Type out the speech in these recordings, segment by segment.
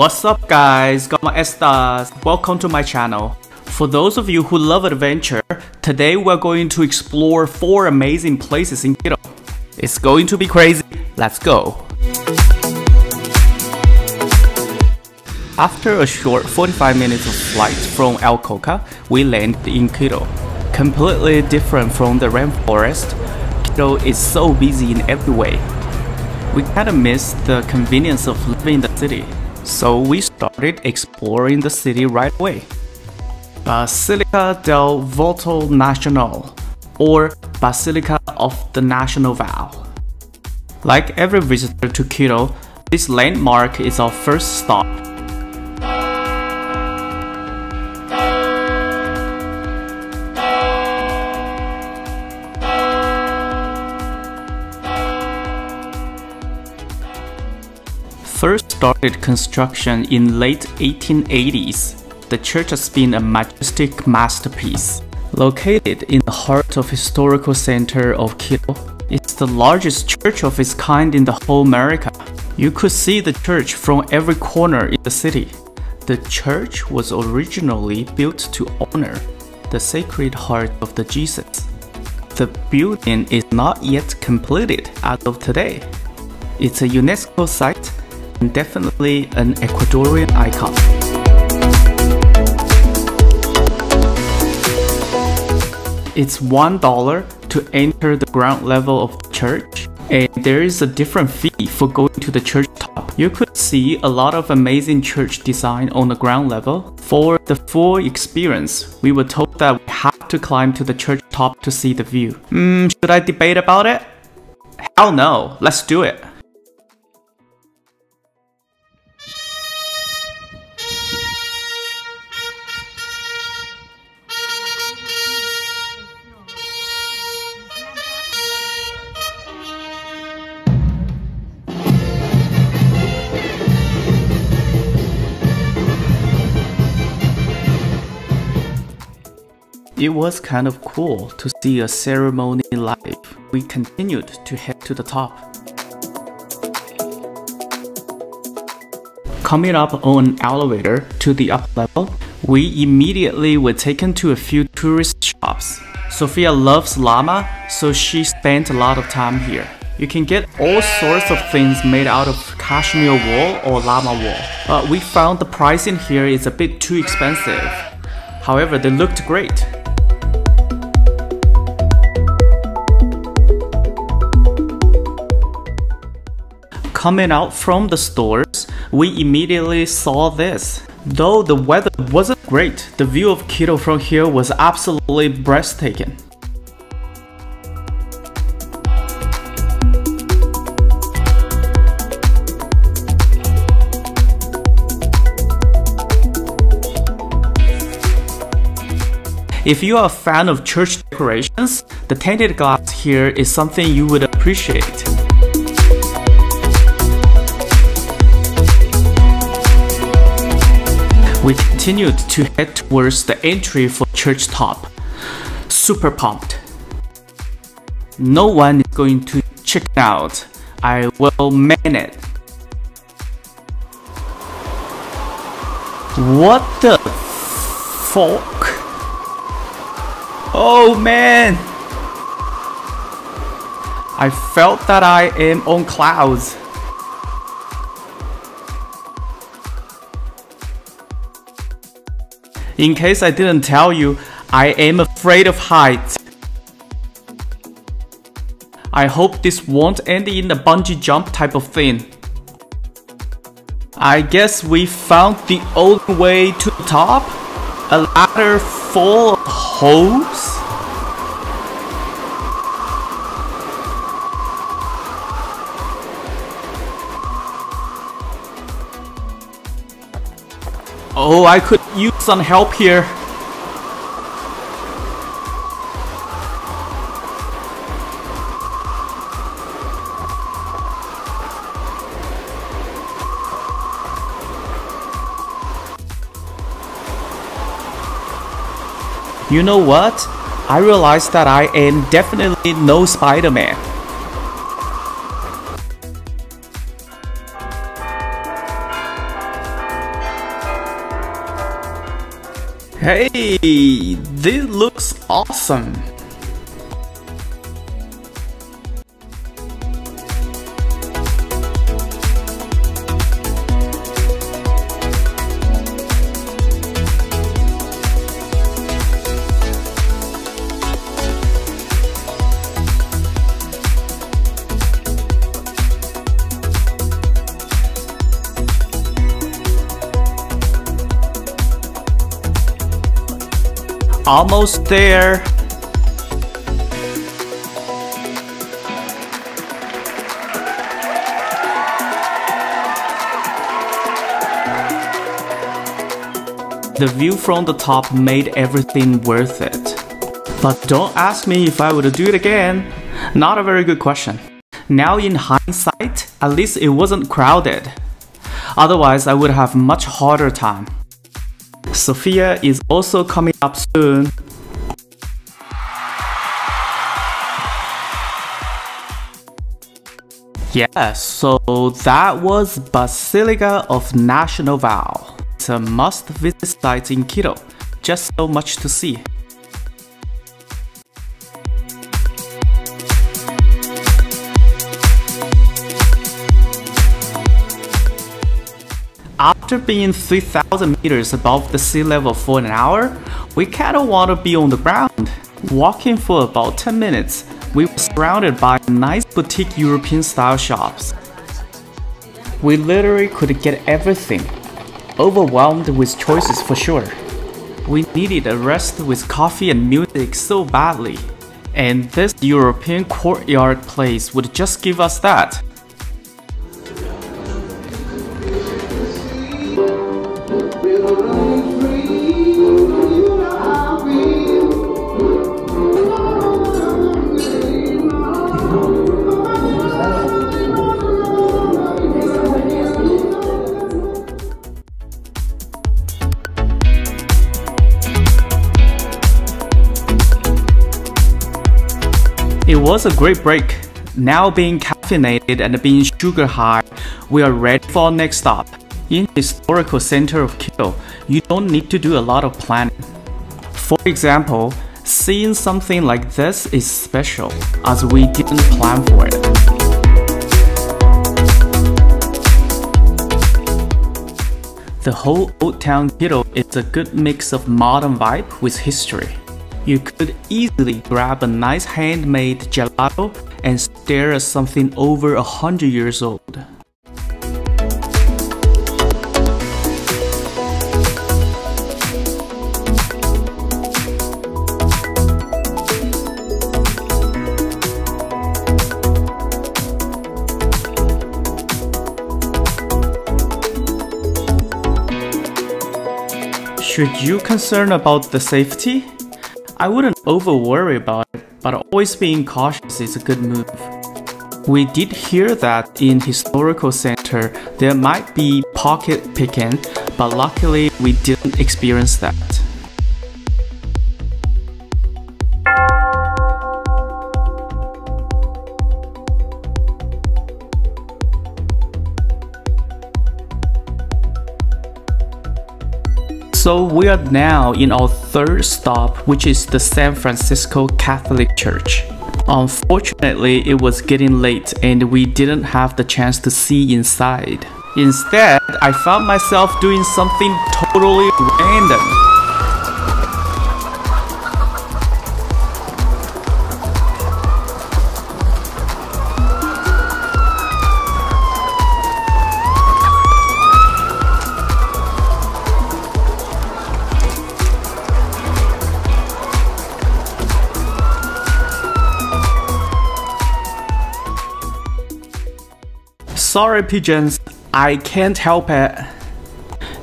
What's up guys, Gama estas, welcome to my channel. For those of you who love adventure, today we're going to explore 4 amazing places in Quito. It's going to be crazy, let's go! After a short 45 minutes of flight from El Coca, we landed in Quito. Completely different from the rainforest, Quito is so busy in every way. We kinda missed the convenience of living in the city, so we started exploring the city right away. Basilica del Voto Nacional, or Basilica of the National Vow. Like every visitor to Quito, this landmark is our first stop. First started construction in late 1880s, the church has been a majestic masterpiece. Located in the heart of historical center of Quito, it's the largest church of its kind in the whole America. You could see the church from every corner in the city. The church was originally built to honor the Sacred Heart of the Jesus. The building is not yet completed as of today. It's a UNESCO site definitely an Ecuadorian icon. It's $1 to enter the ground level of the church, and there is a different fee for going to the church top. You could see a lot of amazing church design on the ground level. For the full experience, we were told that we have to climb to the church top to see the view. Hmm, should I debate about it? Hell no, let's do it. It was kind of cool to see a ceremony live. We continued to head to the top. Coming up on an elevator to the up level, we immediately were taken to a few tourist shops. Sophia loves llama, so she spent a lot of time here. You can get all sorts of things made out of cashmere wool or llama wool, but we found the pricing here is a bit too expensive. However, they looked great. Coming out from the stores, we immediately saw this. Though the weather wasn't great, the view of Quito from here was absolutely breathtaking. If you are a fan of church decorations, the tinted glass here is something you would appreciate. We continued to head towards the entry for church top. Super pumped. No one is going to check out. I will man it. What the fuck? Oh man! I felt that I am on clouds. In case I didn't tell you, I am afraid of heights. I hope this won't end in a bungee jump type of thing. I guess we found the only way to the top? A ladder full of holes? Oh, I could use some help here. You know what? I realized that I am definitely no Spider-Man. Hey, this looks awesome. Almost there. The view from the top made everything worth it. But don't ask me if I would do it again. Not a very good question. Now in hindsight, at least it wasn't crowded. Otherwise, I would have much harder time. Sophia is also coming up soon. Yes, so that was Basilica of National Vow. It's a must-visit site in Quito. Just so much to see. After being 3000 meters above the sea level for an hour, we kinda wanna be on the ground. Walking for about 10 minutes, we were surrounded by nice boutique European style shops. We literally could get everything. Overwhelmed with choices for sure. We needed a rest with coffee and music so badly. And this European courtyard place would just give us that. It was a great break. Now being caffeinated and being sugar high, we are ready for our next stop. In historical center of Quito, you don't need to do a lot of planning. For example, seeing something like this is special, as we didn't plan for it. The whole Old Town Quito is a good mix of modern vibe with history. You could easily grab a nice handmade gelato and stare at something over a hundred years old. Should you concern about the safety? I wouldn't over worry about it, but always being cautious is a good move. We did hear that in historical center there might be pocket picking, but luckily we didn't experience that. So we are now in our third stop, which is the San Francisco Catholic Church. Unfortunately, it was getting late and we didn't have the chance to see inside. Instead, I found myself doing something totally random. Sorry pigeons, I can't help it.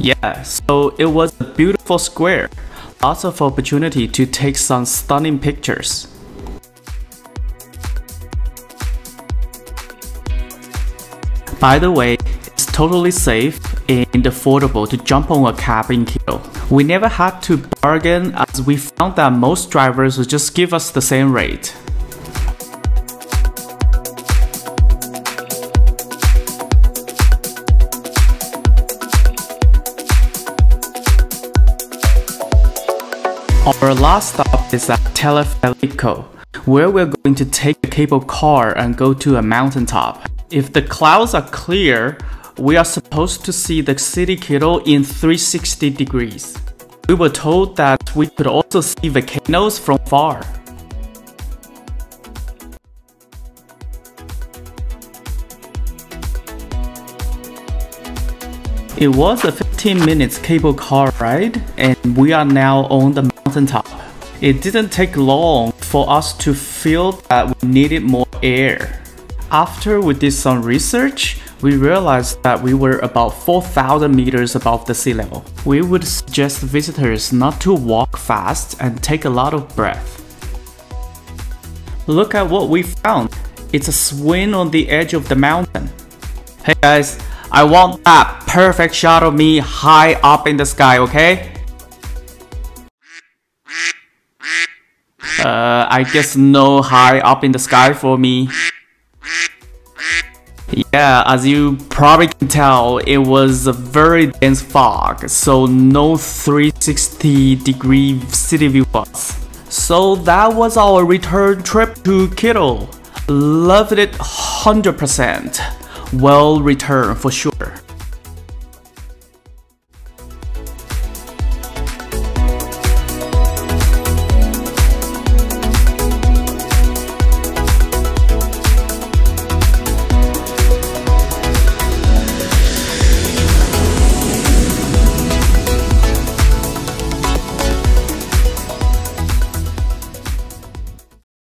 Yeah, so it was a beautiful square. Lots of opportunity to take some stunning pictures. By the way, it's totally safe and affordable to jump on a cab in Quito. We never had to bargain as we found that most drivers would just give us the same rate. Our last stop is at Teleférico, where we're going to take a cable car and go to a mountaintop. If the clouds are clear, we are supposed to see the city Quito in 360 degrees. We were told that we could also see volcanoes from far. It was a 15 minutes cable car ride and we are now on the mountaintop. It didn't take long for us to feel that we needed more air. After we did some research, we realized that we were about 4,000 meters above the sea level. We would suggest visitors not to walk fast and take a lot of breath. Look at what we found. It's a swing on the edge of the mountain. Hey guys, I want that perfect shot of me high up in the sky, okay? Uh, I guess no high up in the sky for me. Yeah, as you probably can tell, it was a very dense fog, so no 360 degree city view was. So that was our return trip to Quito. Loved it 100% well returned for sure.